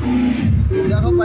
Hindi ako pa